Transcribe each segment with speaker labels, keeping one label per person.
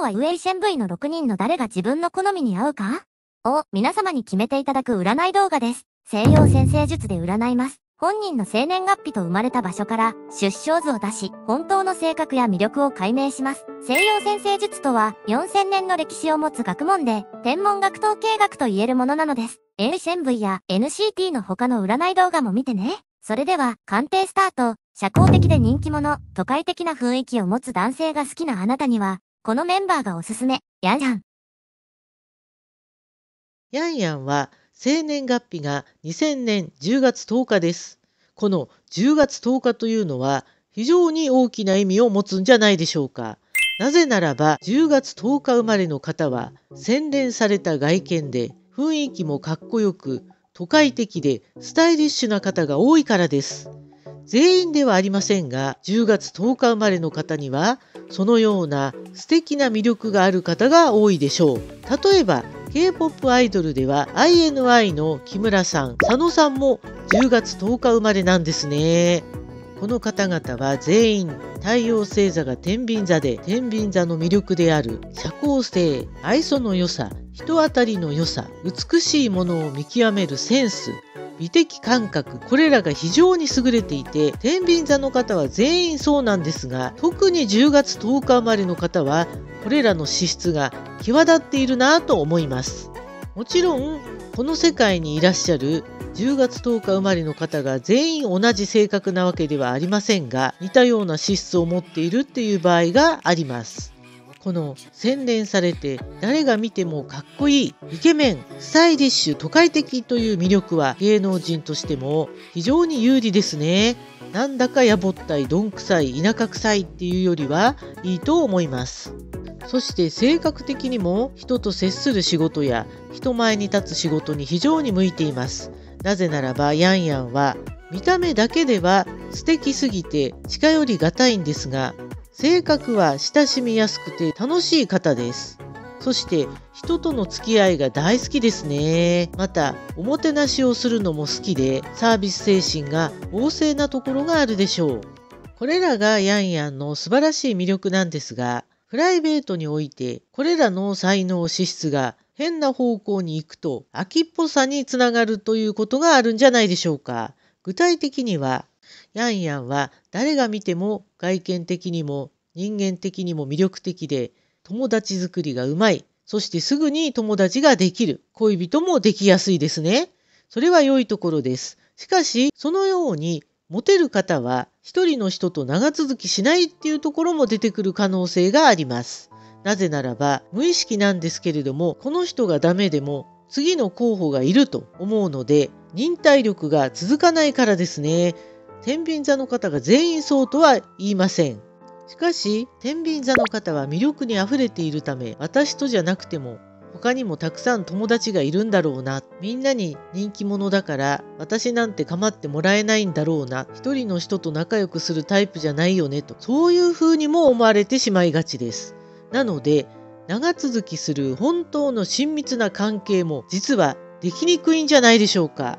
Speaker 1: 日は UHMV の6人の誰が自分の好みに合うか？を皆様に決めていただく占い動画です。西洋先生術で占います。本人の生年月日と生まれた場所から出生図を出し、本当の性格や魅力を解明します。西洋先生術とは4000年の歴史を持つ学問で、天文学統計学と言えるものなのです。HMV や NCT の他の占い動画も見てね。それでは、鑑定スタート。社交的で人気者、都会的な雰囲気を持つ男性が好きなあなたには、このメンバーがおすすめ。ヤンヤン。
Speaker 2: ヤンヤンは生年月日が2000年10月10日です。この10月10日というのは非常に大きな意味を持つんじゃないでしょうか。なぜならば10月10日生まれの方は洗練された外見で雰囲気もかっこよく都会的でスタイリッシュな方が多いからです。全員ではありませんが10月10日生まれの方にはそのような素敵な魅力がある方が多いでしょう。例えば K-POP アイドルでは INI の木村さん、佐野さんも10月10日生まれなんですね。この方々は全員太陽星座が天秤座で天秤座の魅力である社交性愛想の良さ人当たりの良さ美しいものを見極めるセンス美的感覚これらが非常に優れていて天秤座の方は全員そうなんですが特に10月10日生まれの方はこれらの資質が際立っているなと思います。もちろんこの世界にいらっしゃる10月10日生まれの方が全員同じ性格なわけではありませんが似たような資質を持っているっていう場合があります。この洗練されて誰が見てもかっこいいイケメンスタイリッシュ都会的という魅力は芸能人としても非常に有利ですね。なんだかやぼったいどんくさい田舎臭いっていうよりはいいと思います。そして性格的にも人と接する仕事や人前に立つ仕事に非常に向いています。なぜならばヤンヤンは見た目だけでは素敵すぎて近寄りがたいんですが性格は親しみやすくて楽しい方です。そして人との付き合いが大好きですね。また、おもてなしをするのも好きで、サービス精神が旺盛なところがあるでしょう。これらがヤンヤンの素晴らしい魅力なんですが、プライベートにおいて、これらの才能資質が変な方向に行くと、秋っぽさにつながるということがあるんじゃないでしょうか。具体的には、ヤンヤンは誰が見ても外見的にも人間的にも魅力的で友達作りがうまい。そしてすぐに友達ができる。恋人もできやすいですね。それは良いところです。しかし、そのようにモテる方は一人の人と長続きしないっていうところも出てくる可能性があります。なぜならば無意識なんですけれども、この人がダメでも次の候補がいると思うので、忍耐力が続かないからですね。天秤座の方が全員そうとは言いません。しかし、天秤座の方は魅力に溢れているため、私とじゃなくても、他にもたくさん友達がいるんだろうな。みんなに人気者だから、私なんて構ってもらえないんだろうな。一人の人と仲良くするタイプじゃないよねと。そういう風にも思われてしまいがちです。なので、長続きする本当の親密な関係も実はできにくいんじゃないでしょうか。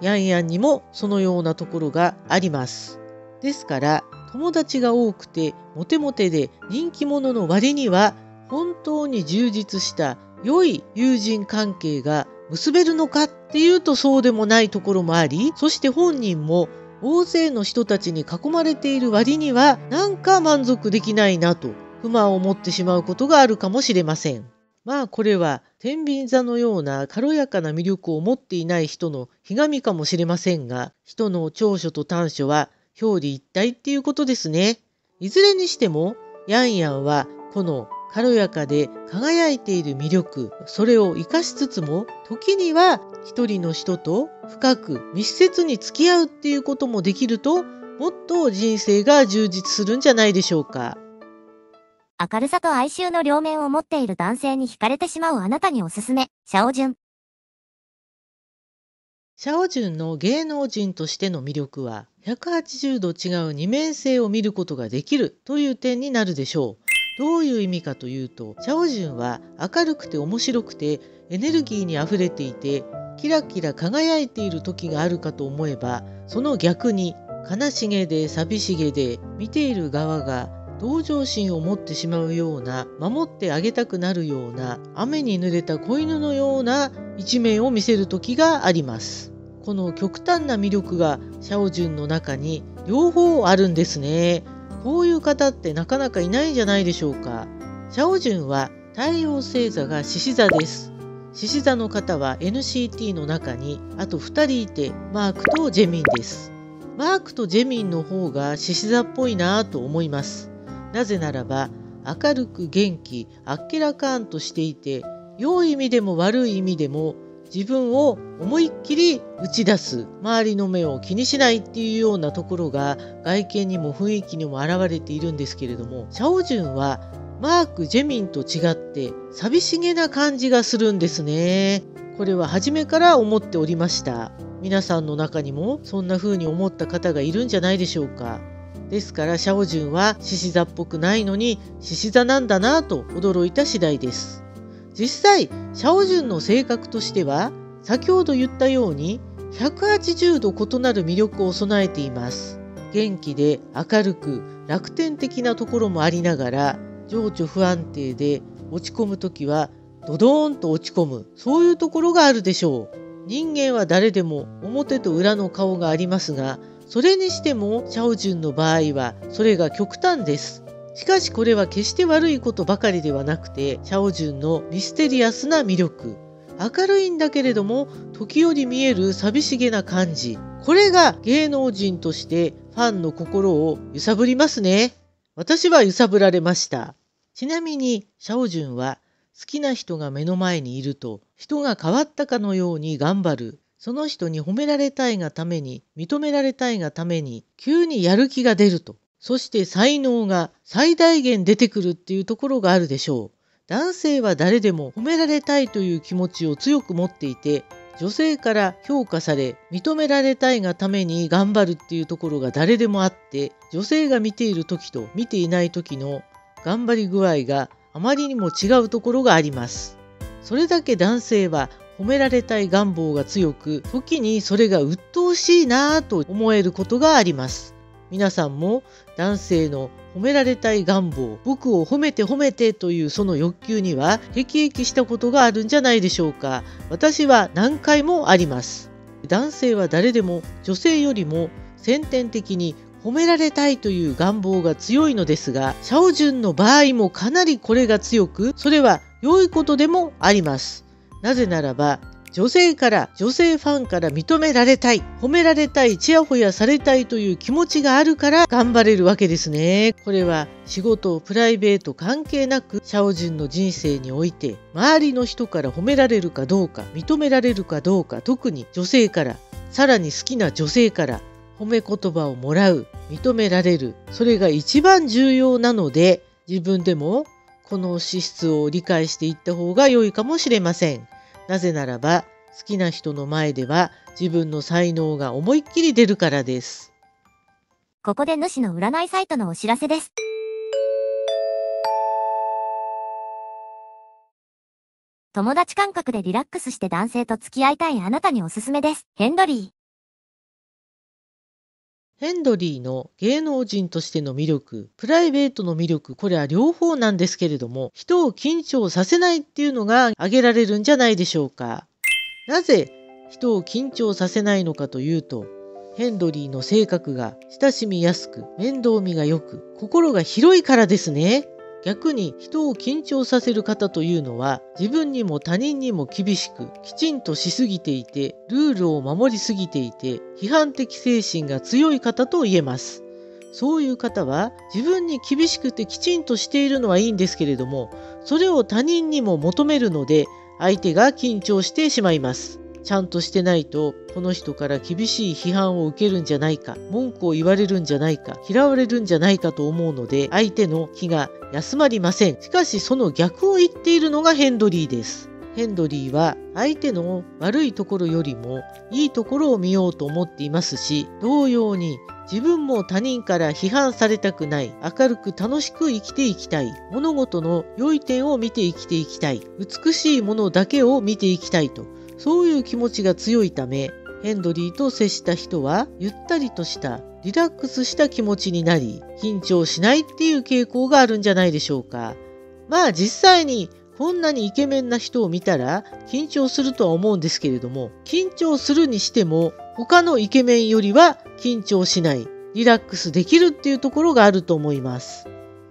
Speaker 2: ヤンヤンにもそのようなところがあります。ですから友達が多くてモテモテで人気者の割には本当に充実した良い友人関係が結べるのかっていうとそうでもないところもありそして本人も大勢の人たちに囲まれている割にはなんか満足できないなと不満を持ってしまうことがあるかもしれません。まあこれは天秤座のような軽やかな魅力を持っていない人のひがみかもしれませんが人の長所と短所は表裏一体っていうことですね。いずれにしてもヤンヤンはこの軽やかで輝いている魅力それを生かしつつも時には一人の人と深く密接に付き合うっていうこともできるともっと人生が充実するんじゃないでしょうか。
Speaker 1: 明るさと哀愁の両面を持っている男性に惹かれてしまうあなたにおすすめ、シャオジュン。
Speaker 2: シャオジュンの芸能人としての魅力は、180度違う二面性を見ることができるという点になるでしょう。どういう意味かというと、シャオジュンは明るくて面白くてエネルギーにあふれていて、キラキラ輝いている時があるかと思えば、その逆に悲しげで寂しげで見ている側が同情心を持ってしまうような守ってあげたくなるような雨に濡れた子犬のような一面を見せる時があります。この極端な魅力がシャオジュンの中に両方あるんですね。こういう方ってなかなかいないんじゃないでしょうか。シャオジュンは太陽星座が獅子座です。獅子座の方は NCT の中にあと2人いてマークとジェミンです。マークとジェミンの方が獅子座っぽいなぁと思います。なぜならば明るく元気あっけらかんとしていて良い意味でも悪い意味でも自分を思いっきり打ち出す周りの目を気にしないっていうようなところが外見にも雰囲気にも現れているんですけれどもシャオジュンはマーク・ジェミンと違って寂しげな感じがするんですね。これは初めから思っておりました。皆さんの中にもそんな風に思った方がいるんじゃないでしょうか。ですからシャオジュンは獅子座っぽくないのに獅子座なんだなぁと驚いた次第です。実際シャオジュンの性格としては先ほど言ったように180度異なる魅力を備えています。元気で明るく楽天的なところもありながら情緒不安定で落ち込む時はドドーンと落ち込むそういうところがあるでしょう人間は誰でも表と裏の顔がありますがそれにしてもシャオジュンの場合はそれが極端です。しかしこれは決して悪いことばかりではなくてシャオジュンのミステリアスな魅力。明るいんだけれども時折見える寂しげな感じ。これが芸能人としてファンの心を揺さぶりますね。私は揺さぶられました。ちなみにシャオジュンは好きな人が目の前にいると人が変わったかのように頑張る。その人に褒められたいがために認められたいがために急にやる気が出るとそして才能が最大限出てくるっていうところがあるでしょう男性は誰でも褒められたいという気持ちを強く持っていて女性から評価され認められたいがために頑張るっていうところが誰でもあって女性が見ている時と見ていない時の頑張り具合があまりにも違うところがあります。それだけ男性は褒められたい願望が強く、時にそれが鬱陶しいなぁと思えることがあります。皆さんも男性の褒められたい願望、僕を褒めて褒めてというその欲求には辟易したことがあるんじゃないでしょうか。私は何回もあります。男性は誰でも女性よりも先天的に褒められたいという願望が強いのですが、シャオジュンの場合もかなりこれが強く、それは良いことでもあります。なぜならば、女性から女性ファンから認められたい褒められたいちやほやされたいという気持ちがあるから頑張れるわけですね。これは仕事プライベート関係なくシャオジンの人生において周りの人から褒められるかどうか認められるかどうか特に女性からさらに好きな女性から褒め言葉をもらう認められる。それが一番重要なので自分でもこの資質を理解していった方が良いかもしれません。なぜならば好きな人の前では自分の才能が思いっきり出るからです。
Speaker 1: ここで主の占いサイトのお知らせです。友達感覚でリラックスして男性と付き合いたいあなたにおすすめです。ヘンドリー。
Speaker 2: ヘンドリーの芸能人としての魅力、プライベートの魅力、これは両方なんですけれども、人を緊張させないっていうのが挙げられるんじゃないでしょうか。なぜ人を緊張させないのかというと、ヘンドリーの性格が親しみやすく、面倒見が良く、心が広いからですね。逆に人を緊張させる方というのは自分にも他人にも厳しくきちんとしすぎていてルールを守りすぎていて批判的精神が強い方と言えます。そういう方は自分に厳しくてきちんとしているのはいいんですけれどもそれを他人にも求めるので相手が緊張してしまいます。ちゃんとしてないとこの人から厳しい批判を受けるんじゃないか文句を言われるんじゃないか嫌われるんじゃないかと思うので相手の気が休まりません。しかしその逆を言っているのがヘンドリーです。ヘンドリーは相手の悪いところよりもいいところを見ようと思っていますし同様に自分も他人から批判されたくない明るく楽しく生きていきたい物事の良い点を見て生きていきたい美しいものだけを見ていきたいと。そういう気持ちが強いためヘンドリーと接した人はゆったりとしたリラックスした気持ちになり、緊張しないっていう傾向があるんじゃないでしょうか。まあ実際にこんなにイケメンな人を見たら緊張するとは思うんですけれども、緊張するにしても他のイケメンよりは緊張しない、リラックスできるっていうところがあると思います。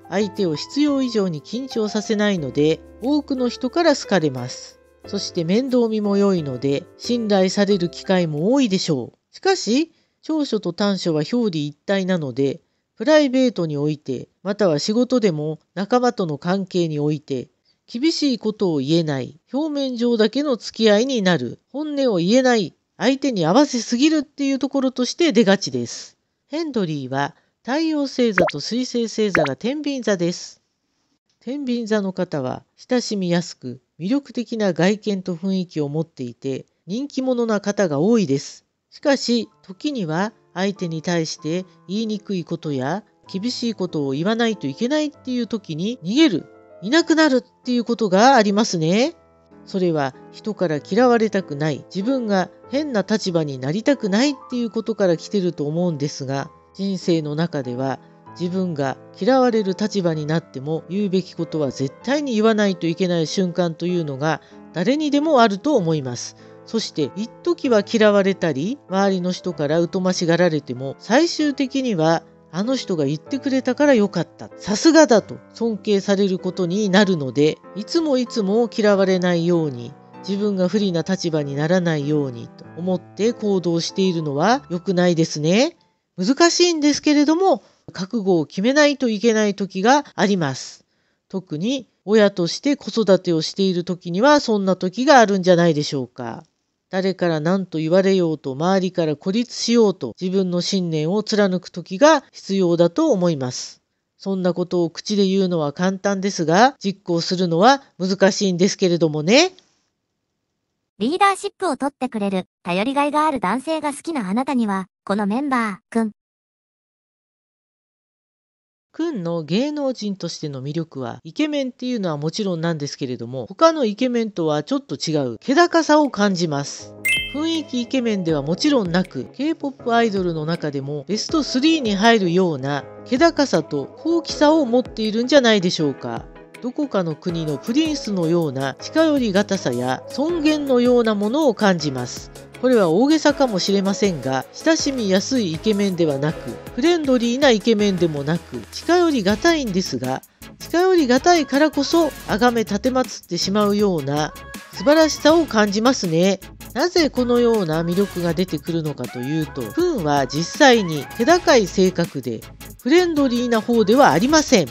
Speaker 2: 相手を必要以上に緊張させないので、多くの人から好かれます。そして面倒見も良いので、信頼される機会も多いでしょう。しかし、長所と短所は表裏一体なので、プライベートにおいて、または仕事でも仲間との関係において、厳しいことを言えない、表面上だけの付き合いになる、本音を言えない、相手に合わせすぎるっていうところとして出がちです。ヘンドリーは太陽星座と水星星座が天秤座です。天秤座の方は親しみやすく魅力的な外見と雰囲気を持っていて人気者な方が多いです。しかし時には相手に対して言いにくいことや厳しいことを言わないといけないっていう時に逃げるいなくなるっていうことがありますね。それは人から嫌われたくない、自分が変な立場になりたくないっていうことから来てると思うんですが、人生の中では自分が嫌われる立場になっても言うべきことは絶対に言わないといけない瞬間というのが誰にでもあると思います。そして一時は嫌われたり周りの人から疎ましがられても最終的にはあの人が言ってくれたからよかった。さすがだと尊敬されることになるので、いつもいつも嫌われないように、自分が不利な立場にならないようにと思って行動しているのは良くないですね。難しいんですけれども、覚悟を決めないといけない時があります。特に親として子育てをしている時にはそんな時があるんじゃないでしょうか。誰から何と言われようと周りから孤立しようと自分の信念を貫く時が必要だと思います。そんなことを口で言うのは簡単ですが実行するのは難しいんですけれどもね。
Speaker 1: リーダーシップを取ってくれる頼りがいがある男性が好きなあなたにはこのメンバーくん
Speaker 2: くんの芸能人としての魅力はイケメンっていうのはもちろんなんですけれども他のイケメンとはちょっと違う気高さを感じます。雰囲気イケメンではもちろんなく K-POP アイドルの中でもベスト3に入るような気高さと高貴さを持っているんじゃないでしょうか。どこかの国のプリンスのような近寄りがたさや尊厳のようなものを感じます。これは大げさかもしれませんが親しみやすいイケメンではなくフレンドリーなイケメンでもなく近寄りがたいんですが近寄りがたいからこそ崇め立てまつってしまうような素晴らしさを感じますね。なぜこのような魅力が出てくるのかというと、フンは実際に気高い性格でフレンドリーな方ではありません。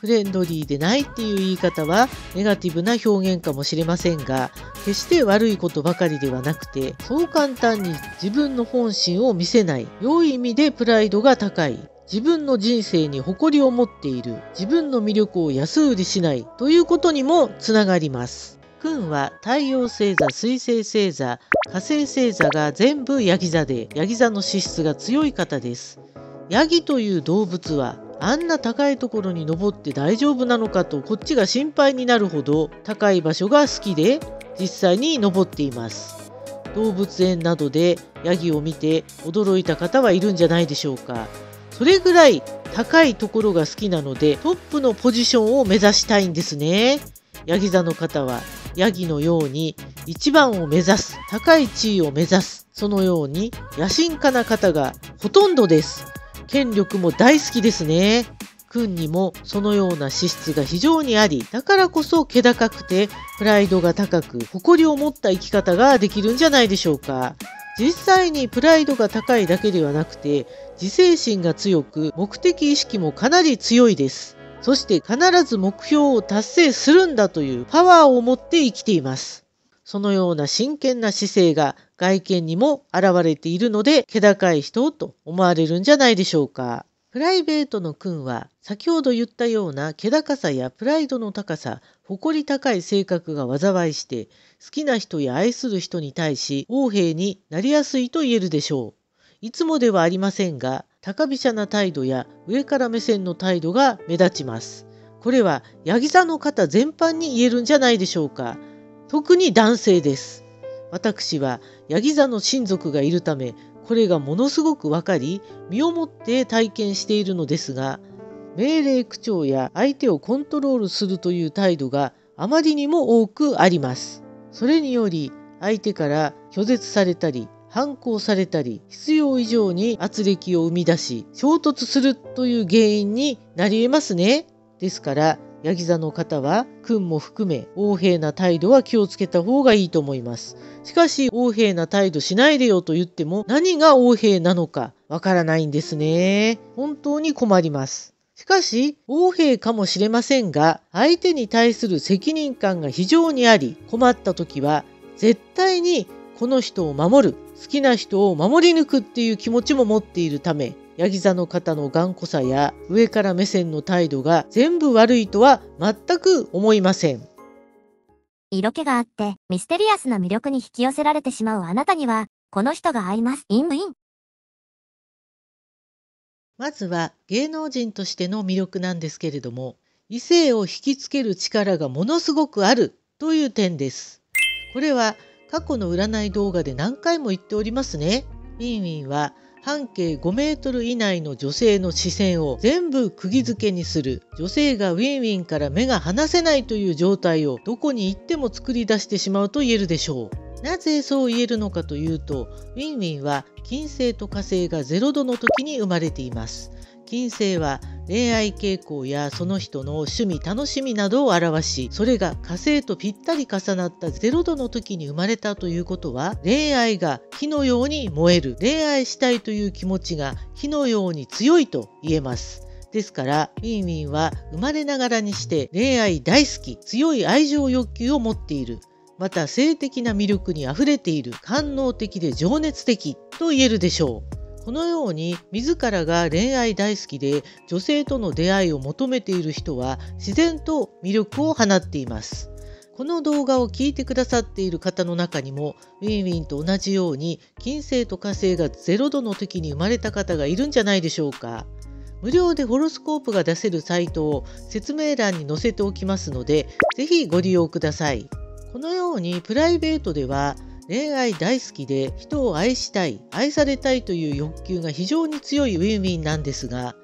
Speaker 2: フレンドリーでないっていう言い方はネガティブな表現かもしれませんが決して悪いことばかりではなくてそう簡単に自分の本心を見せない良い意味でプライドが高い自分の人生に誇りを持っている自分の魅力を安売りしないということにもつながります。君は太陽星座水星星座火星星座が全部ヤギ座でヤギ座の資質が強い方です。ヤギという動物はあんな高いところに登って大丈夫なのかとこっちが心配になるほど高い場所が好きで実際に登っています。動物園などでヤギを見て驚いた方はいるんじゃないでしょうか。それぐらい高いところが好きなのでトップのポジションを目指したいんですね。ヤギ座の方はヤギのように一番を目指す高い地位を目指すそのように野心家な方がほとんどです。権力も大好きですね。君にもそのような資質が非常にあり、だからこそ気高くてプライドが高く、誇りを持った生き方ができるんじゃないでしょうか。実際にプライドが高いだけではなくて、自制心が強く、目的意識もかなり強いです。そして必ず目標を達成するんだというパワーを持って生きています。そのような真剣な姿勢が外見にも現れているので、気高い人と思われるんじゃないでしょうか。プライベートの君は、先ほど言ったような気高さやプライドの高さ、誇り高い性格が災いして、好きな人や愛する人に対し、横柄になりやすいと言えるでしょう。いつもではありませんが、高飛車な態度や上から目線の態度が目立ちます。これは、ヤギ座の方全般に言えるんじゃないでしょうか。特に男性です。私はヤギ座の親族がいるためこれがものすごくわかり、身をもって体験しているのですが、命令口調や相手をコントロールするという態度があまりにも多くあります。それにより相手から拒絶されたり反抗されたり必要以上に圧力を生み出し衝突するという原因になり得ますね。ですからヤギ座の方は君も含め横柄な態度は気をつけた方がいいと思います。しかし横柄な態度しないでよと言っても何が横柄なのかわからないんですね。本当に困ります。しかし、横柄かもしれませんが、相手に対する責任感が非常にあり、困った時は、絶対にこの人を守る、好きな人を守り抜くっていう気持ちも持っているため、ヤギ座の方の頑固さや上から目線の態度が全部悪いとは全く思いません。
Speaker 1: 色気があってミステリアスな魅力に引き寄せられてしまうあなたには、この人が合います。ウィンウィン。
Speaker 2: まずは芸能人としての魅力なんですけれども、異性を引きつける力がものすごくあるという点です。これは過去の占い動画で何回も言っておりますね。ウィンウィンは半径5メートル以内の女性の視線を全部釘付けにする女性がウィンウィンから目が離せないという状態をどこに行っても作り出してしまうと言えるでしょう。なぜそう言えるのかというとウィンウィンは金星と火星が0度の時に生まれています金星は恋愛傾向やその人の趣味楽しみなどを表しそれが火星とぴったり重なった0度の時に生まれたということは恋愛が火のように燃える恋愛したいという気持ちが火のように強いと言えますですからウィンウィンは生まれながらにして恋愛大好き強い愛情欲求を持っているまた性的な魅力にあふれている官能的で情熱的と言えるでしょう。このように自らが恋愛大好きで女性との出会いを求めている人は自然と魅力を放っています。この動画を聞いてくださっている方の中にもウィンウィンと同じように金星と火星が0度の時に生まれた方がいるんじゃないでしょうか。無料でホロスコープが出せるサイトを説明欄に載せておきますので、ぜひご利用ください。このようにプライベートでは恋愛大好きで人を愛したい愛されたいという欲求が非常に強いウィンウィンなんですが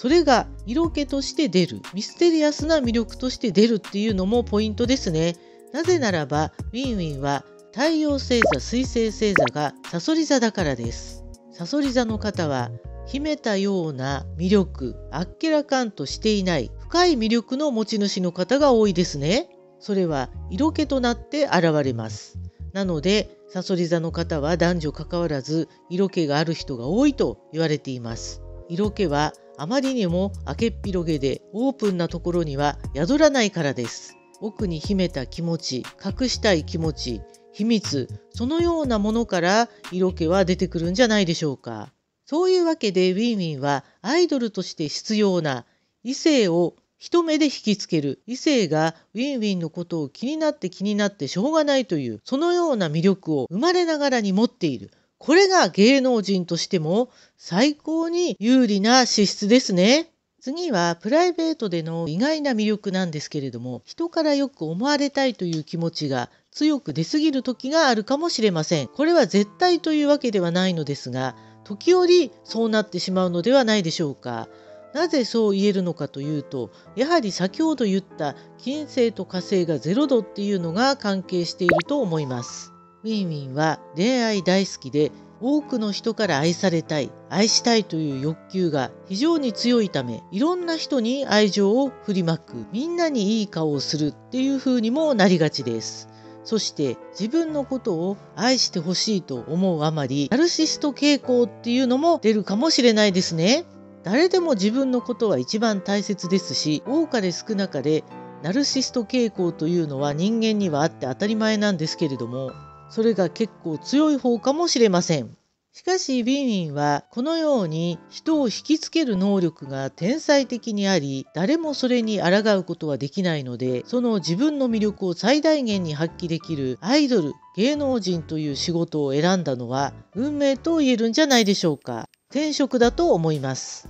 Speaker 2: それが色気として出るミステリアスな魅力として出るっていうのもポイントですね。なぜならばウィンウィンは太陽星座水星星座がサソリ座だからです。サソリ座の方は秘めたような魅力あっけらかんとしていない深い魅力の持ち主の方が多いですね。それは色気となって現れます。なので、さそり座の方は男女関わらず色気がある人が多いと言われています。色気はあまりにも明けっぴろげでオープンなところには宿らないからです。奥に秘めた気持ち、隠したい気持ち、秘密、そのようなものから色気は出てくるんじゃないでしょうか。そういうわけでウィンウィンはアイドルとして必要な異性を一目で引きつける異性がウィンウィンのことを気になって気になってしょうがないというそのような魅力を生まれながらに持っているこれが芸能人としても最高に有利な資質ですね。次はプライベートでの意外な魅力なんですけれども人からよく思われたいという気持ちが強く出過ぎる時があるかもしれません。これは絶対というわけではないのですが時折そうなってしまうのではないでしょうか。なぜそう言えるのかというとやはり先ほど言った金星と火星が0度っていうのが関係していると思います。ウィンウィンは恋愛大好きで多くの人から愛されたい愛したいという欲求が非常に強いためいろんな人に愛情を振りまくみんなにいい顔をするっていう風にもなりがちです。そして自分のことを愛してほしいと思うあまりナルシスト傾向っていうのも出るかもしれないですね。誰でも自分のことは一番大切ですし多かれ少なかれナルシスト傾向というのは人間にはあって当たり前なんですけれどもそれが結構強い方かもしれません。しかしビンウィンはこのように人を引きつける能力が天才的にあり誰もそれに抗うことはできないのでその自分の魅力を最大限に発揮できるアイドル芸能人という仕事を選んだのは運命と言えるんじゃないでしょうか。転職だと思います。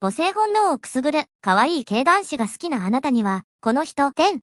Speaker 1: 母性本能をくすぐる、可愛い系男子が好きなあなたには、この人、天。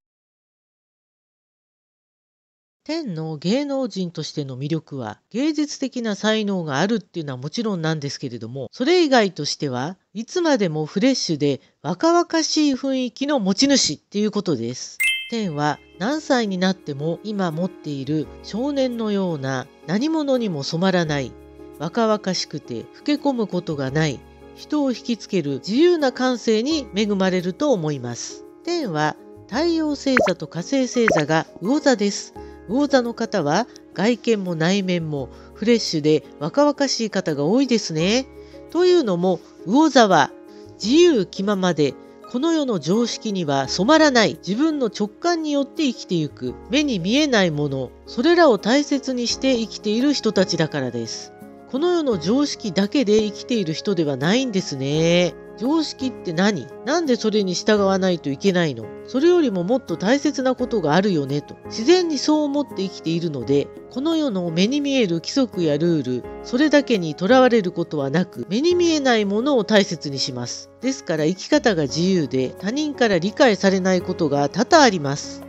Speaker 2: 天の芸能人としての魅力は芸術的な才能があるっていうのはもちろんなんですけれどもそれ以外としてはいつまでもフレッシュで若々しい雰囲気の持ち主っていうことです。天は何歳になっても今持っている少年のような何者にも染まらない若々しくて老け込むことがない人を引きつける自由な感性に恵まれると思います。天は太陽星座と火星星座が魚座です。魚座の方は外見も内面もフレッシュで若々しい方が多いですね。というのも魚座は自由気ままでこの世の常識には染まらない自分の直感によって生きてゆく目に見えないものそれらを大切にして生きている人たちだからです。この世の常識だけで生きている人ではないんですね。常識って何？なんでそれに従わないといけないの？それよりももっと大切なことがあるよねと。自然にそう思って生きているのでこの世の目に見える規則やルールそれだけにとらわれることはなく目に見えないものを大切にします。ですから生き方が自由で他人から理解されないことが多々あります。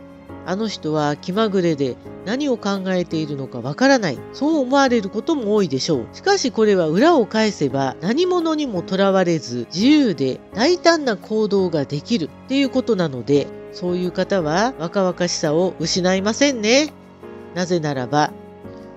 Speaker 2: あの人は気まぐれで何を考えているのかわからない。そう思われることも多いでしょう。しかしこれは裏を返せば何者にもとらわれず自由で大胆な行動ができるっていうことなので、そういう方は若々しさを失いませんね。なぜならば、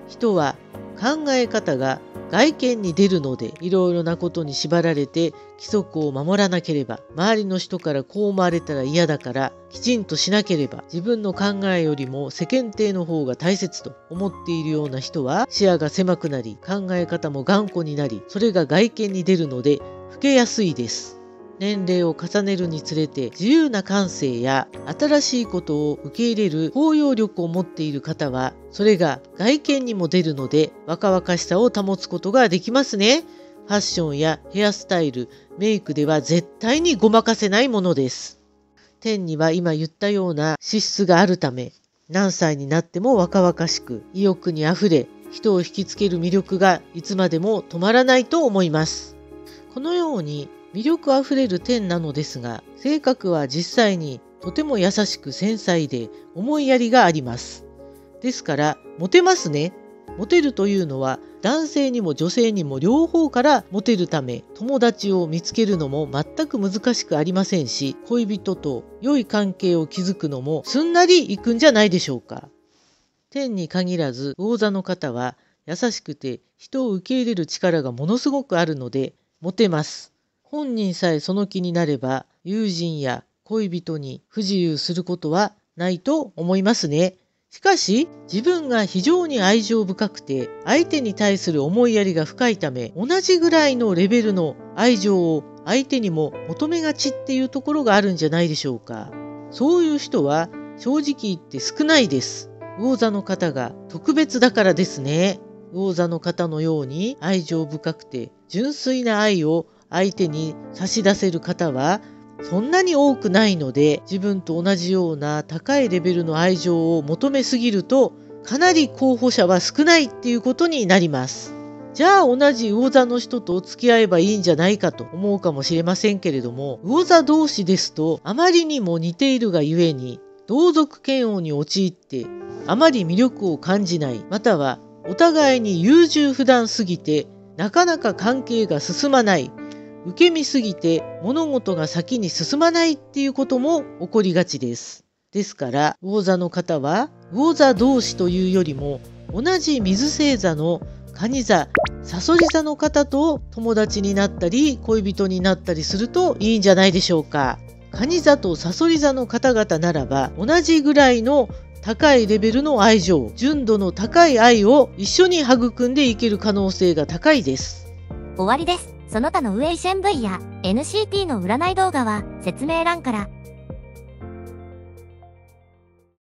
Speaker 2: 人は考え方が外見に出るのでいろいろなことに縛られて規則を守らなければ周りの人からこう思われたら嫌だからきちんとしなければ自分の考えよりも世間体の方が大切と思っているような人は視野が狭くなり考え方も頑固になりそれが外見に出るので老けやすいです。年齢を重ねるにつれて自由な感性や新しいことを受け入れる包容力を持っている方はそれが外見にも出るので若々しさを保つことができますね。ファッションやヘアスタイル、メイクでは絶対にごまかせないものです。天には今言ったような資質があるため何歳になっても若々しく意欲にあふれ人を引きつける魅力がいつまでも止まらないと思います。このように魅力あふれる天なのですが、性格は実際にとても優しく繊細で思いやりがあります。ですから、モテますね。モテるというのは男性にも女性にも両方からモテるため友達を見つけるのも全く難しくありませんし恋人と良い関係を築くのもすんなりいくんじゃないでしょうか。天に限らず魚座の方は優しくて人を受け入れる力がものすごくあるのでモテます。本人さえその気になれば友人や恋人に不自由することはないと思いますね。しかし自分が非常に愛情深くて相手に対する思いやりが深いため同じぐらいのレベルの愛情を相手にも求めがちっていうところがあるんじゃないでしょうか。そういう人は正直言って少ないです。魚座の方が特別だからですね。魚座の方のように愛情深くて純粋な愛を相手に差し出せる方はそんなに多くないので自分と同じような高いレベルの愛情を求めすぎるとかなり候補者は少ないっていうことになります。じゃあ同じ魚座の人と付き合えばいいんじゃないかと思うかもしれませんけれども魚座同士ですとあまりにも似ているがゆえに同族嫌悪に陥ってあまり魅力を感じないまたはお互いに優柔不断すぎてなかなか関係が進まない受け身すぎて物事が先に進まないっていうことも起こりがちです。ですから魚座の方は魚座同士というよりも同じ水星座の蟹座サソリ座の方と友達になったり恋人になったりするといいんじゃないでしょうか。蟹座とサソリ座の方々ならば同じぐらいの高いレベルの愛情純度の高い愛を一緒に育んでいける可能性が高いです。
Speaker 1: 終わりです。その他のウェイシェン V や NCT の占い動画は説明欄から